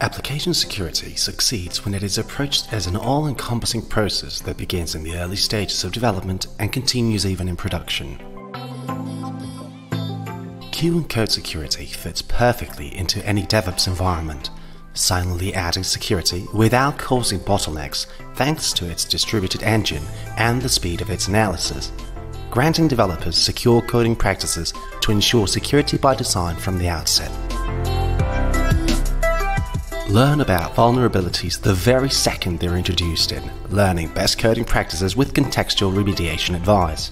Application security succeeds when it is approached as an all-encompassing process that begins in the early stages of development and continues even in production. Kiuwan Code Security fits perfectly into any DevOps environment, silently adding security without causing bottlenecks thanks to its distributed engine and the speed of its analysis, granting developers secure coding practices to ensure security by design from the outset. Learn about vulnerabilities the very second they're introduced in, learning best coding practices with contextual remediation advice.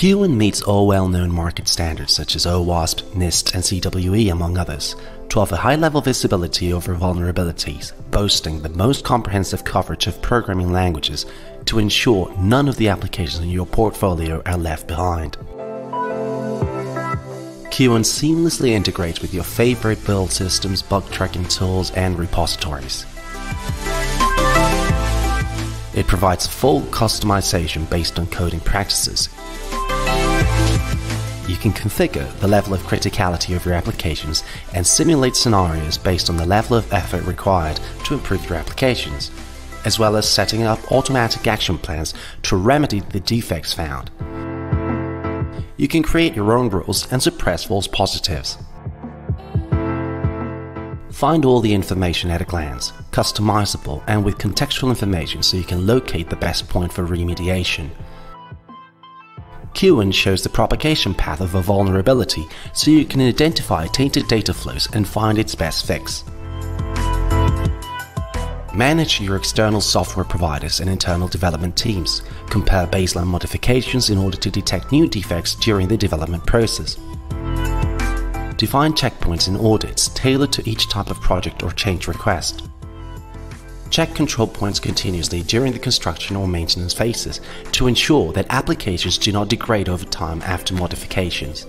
Kiuwan meets all well-known market standards such as OWASP, NIST, and CWE among others to offer high-level visibility over vulnerabilities, boasting the most comprehensive coverage of programming languages to ensure none of the applications in your portfolio are left behind. Kiuwan seamlessly integrates with your favorite build systems, bug tracking tools, and repositories. It provides full customization based on coding practices. You can configure the level of criticality of your applications and simulate scenarios based on the level of effort required to improve your applications, as well as setting up automatic action plans to remedy the defects found. You can create your own rules and suppress false positives. Find all the information at a glance, customizable and with contextual information so you can locate the best point for remediation. Kiuwan shows the propagation path of a vulnerability so you can identify tainted data flows and find its best fix. Manage your external software providers and internal development teams. Compare baseline modifications in order to detect new defects during the development process. Define checkpoints and audits tailored to each type of project or change request. Check control points continuously during the construction or maintenance phases to ensure that applications do not degrade over time after modifications.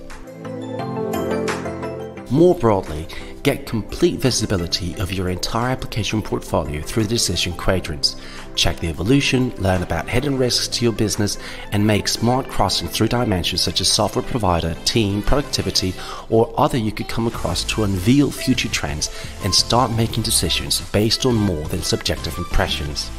More broadly, get complete visibility of your entire application portfolio through the decision quadrants. Check the evolution, learn about hidden risks to your business, and make smart crossing through dimensions such as software provider, team, productivity, or other you could come across to unveil future trends and start making decisions based on more than subjective impressions.